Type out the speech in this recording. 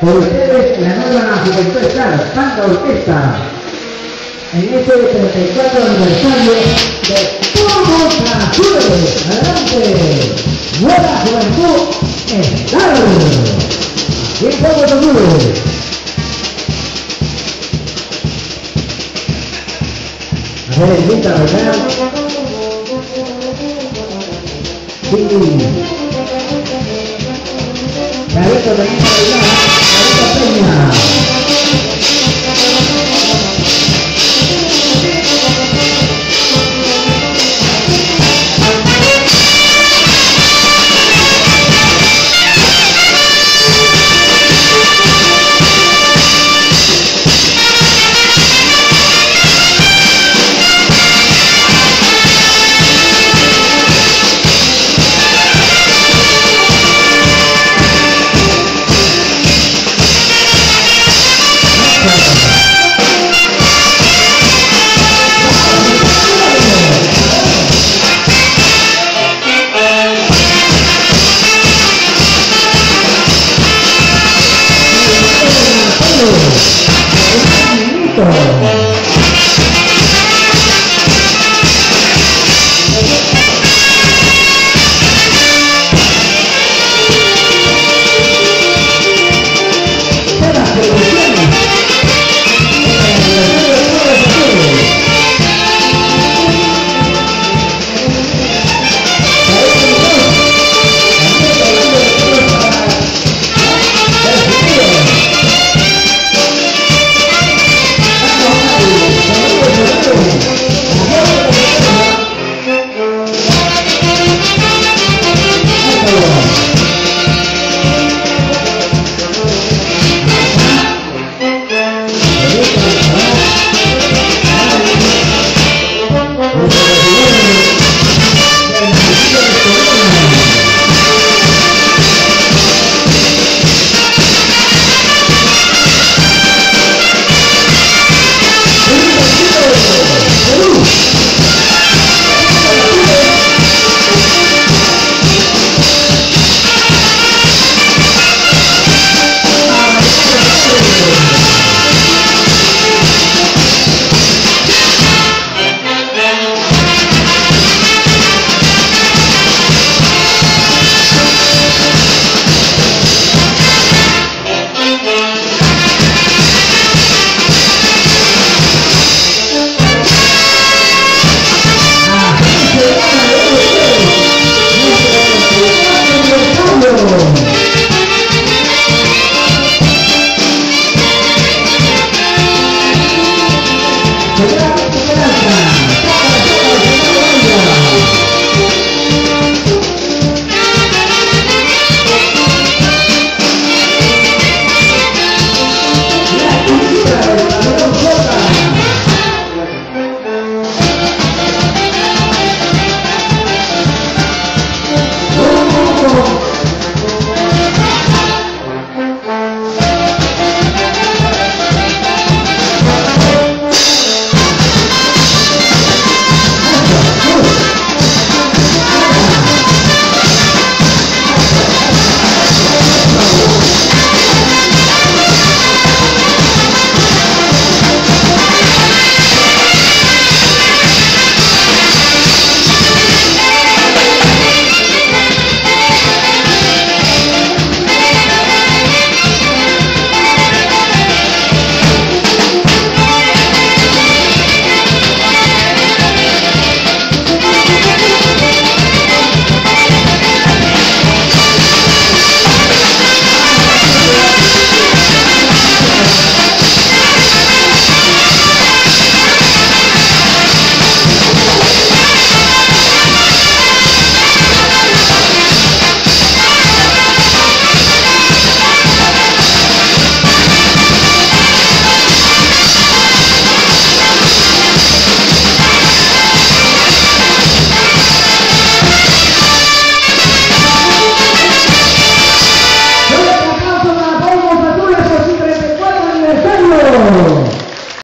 Por ustedes, la nueva Juventud Star, Banda Orquesta. En este 34 aniversario de Todos Azules. Adelante. Nueva Juventud Star. Bien, Pueblo Azules. A ver, invita a bailar. Sí. Carito bailar. Thank you.